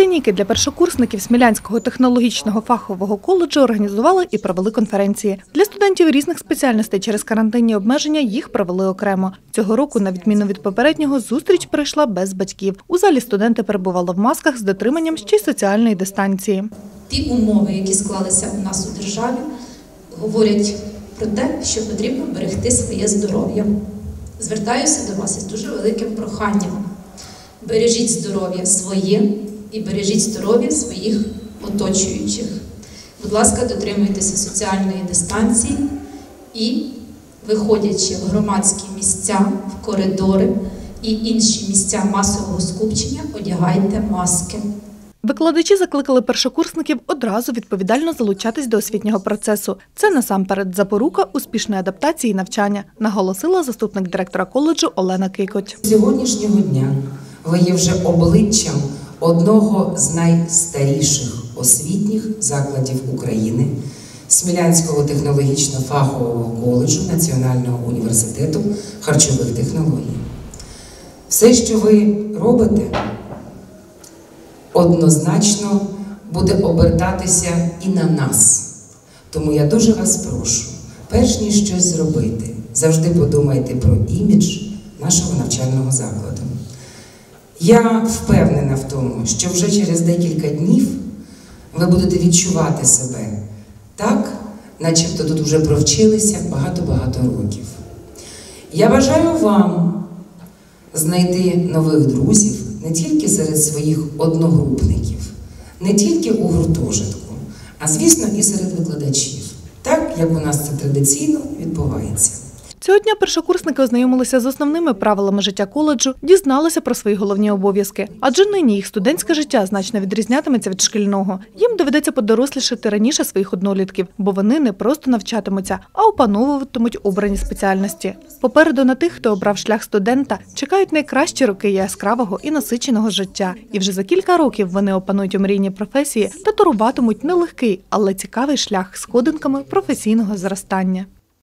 Лінійки для першокурсників Смілянського технологічного фахового коледжу організували і провели конференції. Для студентів різних спеціальностей через карантинні обмеження їх провели окремо. Цього року, на відміну від попереднього, зустріч пройшла без батьків. У залі студенти перебували в масках з дотриманням ще й соціальної дистанції. Ті умови, які склалися у нас у державі, говорять про те, що потрібно берегти своє здоров'я. Звертаюся до вас із дуже великим проханням. Бережіть здоров'я своє і бережіть здоров'я своїх оточуючих. Будь ласка, дотримуйтеся соціальної дистанції і, виходячи в громадські місця, в коридори і інші місця масового скупчення, одягайте маски. Викладачі закликали першокурсників одразу відповідально залучатись до освітнього процесу. Це насамперед запорука успішної адаптації і навчання, наголосила заступник директора коледжу Олена Кикоть. З сьогоднішнього дня ви є вже обличчям одного з найстаріших освітніх закладів України Смілянського технологічно-фахового коледжу Національного університету харчових технологій. Все, що ви робите, однозначно буде обертатися і на нас. Тому я дуже вас прошу, перш ніж щось зробити, завжди подумайте про імідж нашого навчального закладу. Я впевнена в тому, що вже через декілька днів ви будете відчувати себе так, начебто тут вже провчилися багато-багато років. Я бажаю вам знайти нових друзів не тільки серед своїх одногрупників, не тільки у гуртожитку, а звісно, і серед викладачів, так як у нас це традиційно відбувається. Цього дня першокурсники ознайомилися з основними правилами життя коледжу, дізналися про свої головні обов'язки. Адже нині їх студентське життя значно відрізнятиметься від шкільного. Їм доведеться подорослішати раніше своїх однолітків, бо вони не просто навчатимуться, а опановуватимуть обрані спеціальності. Попереду на тих, хто обрав шлях студента, чекають найкращі роки яскравого і насиченого життя. І вже за кілька років вони опанують омрійні професії та туруватимуть нелегкий, але цікавий шлях сходинками професійного зростання.